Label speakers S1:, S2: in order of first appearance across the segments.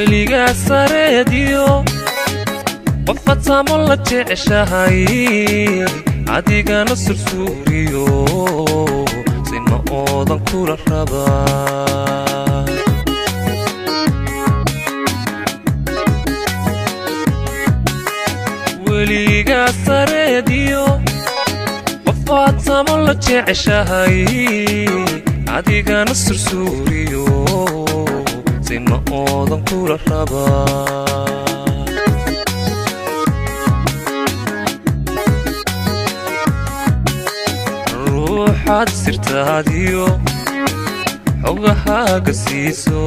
S1: weligaa sareediyo saamo la jeceshahay adigana sursuuriyo sima oodan kula rabaa weligaa sareediyo qofaad la jeceshahay adigana sursuuriyo sima oodan kula rabaa ruuxaad sirtaadiyo xogahaaga siiso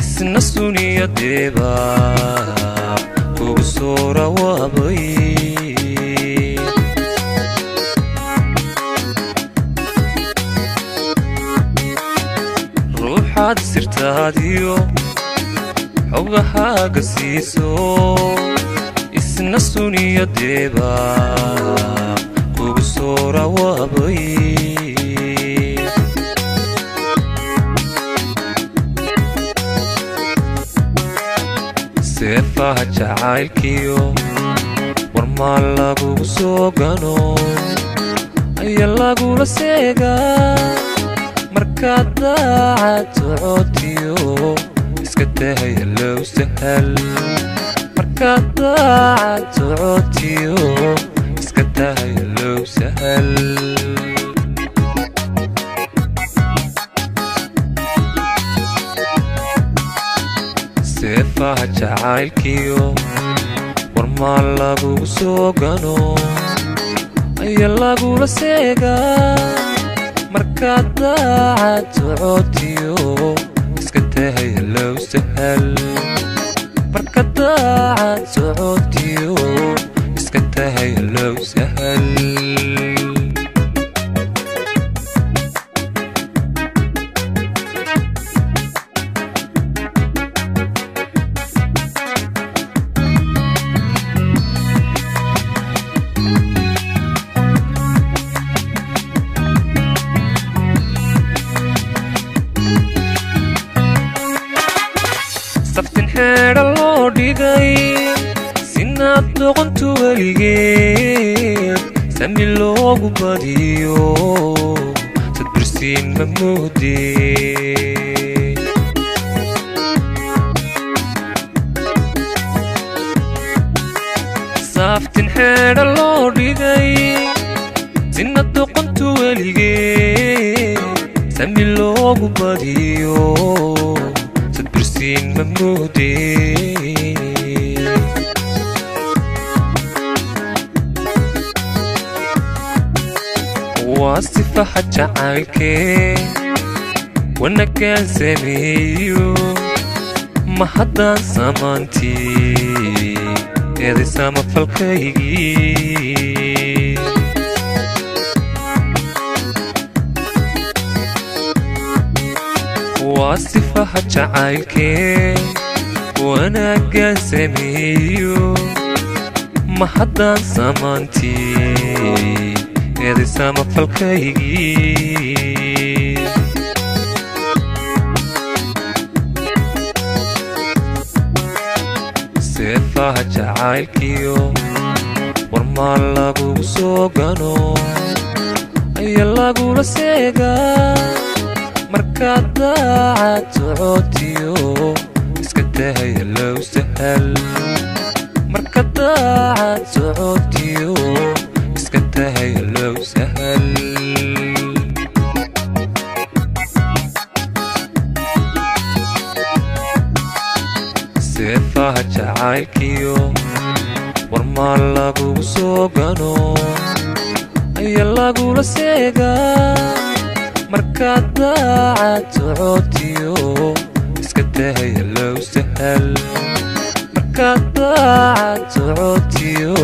S1: isna suniyadeeba kugu soo rawaabay sirtaadiyo xogahaaga siiso isna suniyadeeba kugu soo rawaabay seefaha jacaylkiyo warmaa lagugu soo gano ayaa lagula seegaa markaad daacad socootiyo iska dahaya low sahal. Markaad daacad socootiyo iska dahaya low sahal. Seefaha jacaylkiyo. Warmaa lagugu soo gano. Ayaa lagula seegaa markaad daacad socootiyo iska dahaya low sahal. Marka daacad socootiyo iska dahaya low sahal xeedha loo dhigay sinaad doqontu weligeed sami loogu badiyo sadbursiin ma moodee saaftin xeedha loo dhigay sina doqontu weligeed sami loogu badiyo sadbursiin ma moodee waa sifaha jacaylkee wanagaan sameeyo ma haddaan samaantii eeday waa sifaha jacaylkee wanaaggaan sameeyo ma haddaan samaantii eeday samafalkaygii seefaha jacaylkiyo warmaa lagugu soo gano ayaa lagula seegaa markaad daacad socootiyo iska dahaya low sahal marka daacad socootiyo iska dahaya low sahal seefaha jacaylkiyo warmaa lagugu soo gano ayaa lagula seegaa markaad daacad socootiyo iska dahaya low sahal. Markaad daacad socootiyo